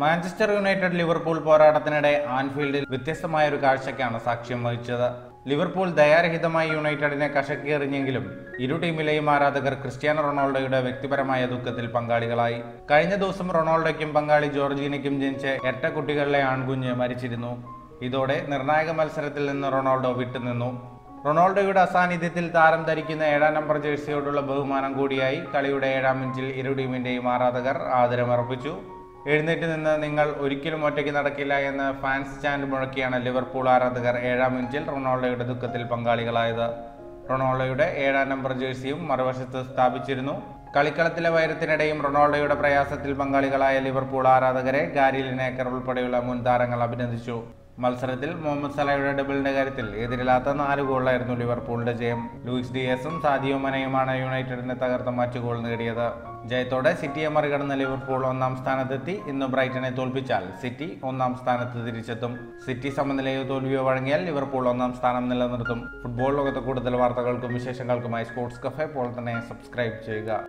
Manchester United Liverpool പോരാട്ടത്തിനിടെ ആൻഫീൽഡിൽ വ്യത്യസ്തമായ ഒരു കാഴ്ചയ്ക്കാണ് സാക്ഷ്യം വഹിച്ചത്. ലിവർപൂൾ ദയാരഹിതമായി യുണൈറ്റഡിനെ കഷക്കിയെറിഞ്ഞെങ്കിലും ഇരു ടീമിലെയും ആരാധകർ ക്രിസ്ത്യാനോ റൊണാൾഡോയുടെ വ്യക്തിപരമായ ദുഃഖത്തിൽ പങ്കാളികളായി. കഴിഞ്ഞ ദിവസം റൊണാൾഡോയ്ക്കും പങ്കാളി ജോർജീനയ്ക്കും ജനിച്ച എട്ട കുട്ടികളിലെ ആൺകുഞ്ഞ് മരിച്ചിരുന്നു. ഇതോടെ നിർണായക മത്സരത്തിൽ നിന്ന് റൊണാൾഡോ വിട്ടുനിന്നു. റൊണാൾഡോയുടെ അസാന്നിധ്യത്തിൽ താരം ധരിക്കുന്ന ഏഴാം നമ്പർ ജേഴ്സിയോടുള്ള ബഹുമാനം കൂടിയായി കളിയുടെ ഏഴാം മിനിറ്റിൽ ഇരു ടീമിന്റെയും ആരാധകർ ആദരമർപ്പിച്ചു. എഴുന്നേറ്റ് നിന്ന് നിങ്ങൾ ഒരിക്കലും ഒറ്റയ്ക്ക് നടക്കില്ല എന്ന് ഫാൻസ് സ്റ്റാൻഡ് മുഴക്കിയാണ് ലിവർപൂൾ ആരാധകർ ഏഴാം മിനിറ്റിൽ റൊണാൾഡോയുടെ ദുഃഖത്തിൽ പങ്കാളികളായത്. റൊണാൾഡോയുടെ ഏഴാം നമ്പർ ജേഴ്സിയും മറുവശത്ത് സ്ഥാപിച്ചിരുന്നു. കളിക്കളത്തിലെ വൈരത്തിനിടയും റൊണാൾഡോയുടെ പ്രയാസത്തിൽ പങ്കാളികളായ ലിവർപൂൾ ആരാധകരെ ഗാരി ലിനേക്കർ ഉൾപ്പെടെയുള്ള മുൻ താരങ്ങൾ അഭിനന്ദിച്ചു. മത്സരത്തിൽ മുഹമ്മദ് സലായുടെ ഡബിളിന്റെ കാര്യത്തിൽ എതിരില്ലാത്ത നാല് ഗോളായിരുന്നു ലിവർപൂളിന്റെ ജയം. ലൂയിസ് ഡിയസും സാദിയോ മനയുമാണ് യുണൈറ്റഡിനെ തകർത്ത മറ്റു ഗോൾ നേടിയത്. ജയത്തോടെ സിറ്റിയെ മറികടന്ന ലിവർപൂൾ ഒന്നാം സ്ഥാനത്തെത്തി. ഇന്ന് ബ്രൈറ്റനെ തോൽപ്പിച്ചാൽ സിറ്റി ഒന്നാം സ്ഥാനത്ത് തിരിച്ചെത്തും. സിറ്റി സമനിലയോ തോൽവിയോ വഴങ്ങിയാൽ ലിവർപൂൾ ഒന്നാം സ്ഥാനം നിലനിർത്തും. ഫുട്ബോൾ ലോകത്തെ കൂടുതൽ വാർത്തകൾക്കും വിശേഷങ്ങൾക്കുമായി സ്പോർട്സ് കഫേ പോലെ തന്നെ സബ്സ്ക്രൈബ് ചെയ്യുക.